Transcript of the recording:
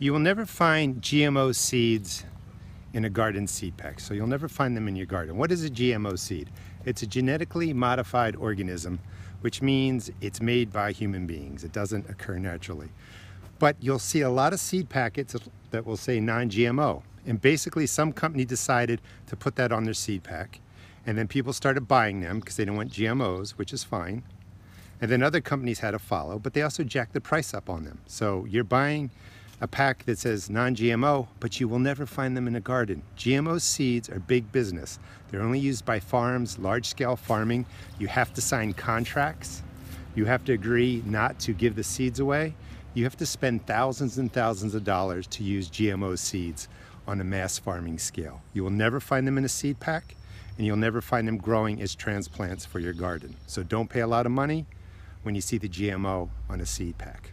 You will never find GMO seeds in a garden seed pack, so you'll never find them in your garden. What is a GMO seed? It's a genetically modified organism, which means it's made by human beings. It doesn't occur naturally. But you'll see a lot of seed packets that will say non-GMO. And basically some company decided to put that on their seed pack. And then people started buying them because they didn't want GMOs, which is fine. And then other companies had to follow, but they also jacked the price up on them. So you're buying a pack that says non-GMO, but you will never find them in a garden. GMO seeds are big business. They're only used by farms, large-scale farming. You have to sign contracts. You have to agree not to give the seeds away. You have to spend thousands and thousands of dollars to use GMO seeds on a mass farming scale. You will never find them in a seed pack, and you'll never find them growing as transplants for your garden. So don't pay a lot of money when you see the GMO on a seed pack.